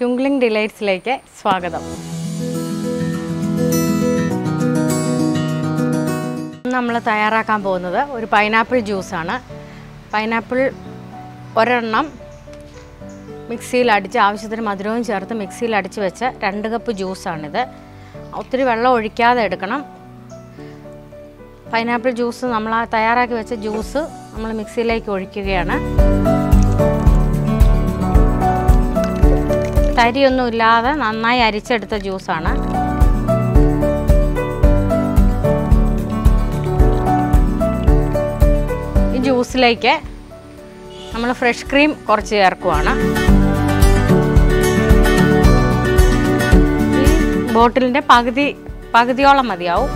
Twinkling ഡിലൈറ്റ്സിലേക്ക് സ്വാഗതം. നമ്മൾ തയ്യാറാക്കാൻ പോകുന്നത് ഒരു പൈനാപ്പിൾ ജ്യൂസാണ് പൈനാപ്പിൾ ഒരെണ്ണം മിക്സിയിൽ അടിച്ച് ആവശ്യത്തിന് മധുരവും ചേർത്ത് മിക്സിയിൽ അടിച്ച് വെച്ച രണ്ട് കപ്പ് ജ്യൂസാണിത് ഒത്തിരി വെള്ളം ഒഴിക്കാതെ എടുക്കണം. പൈനാപ്പിൾ ജ്യൂസ് നമ്മൾ തയ്യാറാക്കി വെച്ച ജ്യൂസ് നമ്മൾ മിക്സിയിലേക്ക് ഒഴിക്കുകയാണ്. തരിയൊന്നും ഇല്ലാതെ നന്നായി അരിച്ചെടുത്ത ജ്യൂസാണ്. ഈ ജ്യൂസിലേക്ക് നമ്മൾ ഫ്രഷ് ക്രീം കുറച്ച് ചേർക്കുവാണ്. ഈ ബോട്ടിലിന്റെ പകുതി പകുതിയോളം മതിയാവും.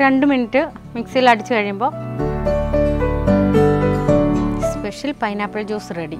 രണ്ട് മിനിറ്റ് മിക്സിയിൽ അടിച്ച് കഴിയുമ്പോൾ സ്പെഷ്യൽ പൈനാപ്പിൾ ജ്യൂസ് റെഡി